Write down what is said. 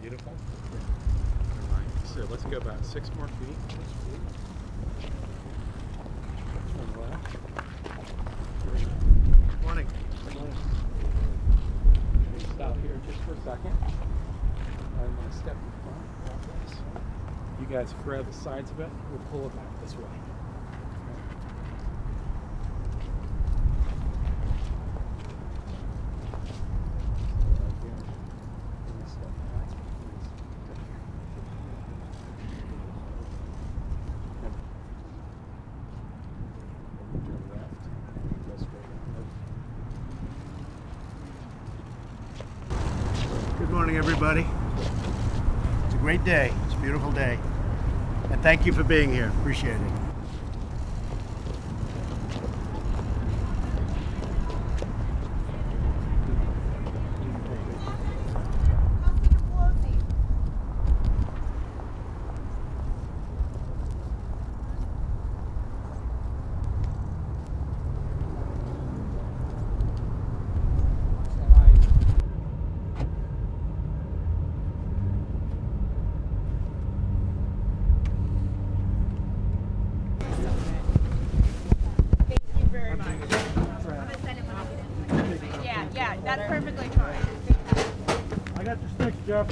beautiful. So let's go about six more feet. One left. Good morning. Stop here just for a second. I'm going to step in front. You guys grab the sides of it. We'll pull it back this way. Morning, everybody. It's a great day. It's a beautiful day. And thank you for being here. Appreciate it. Thank you very much. Yeah, yeah, that's perfectly fine. I got your sticks, Jeff.